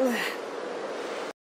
Ugh.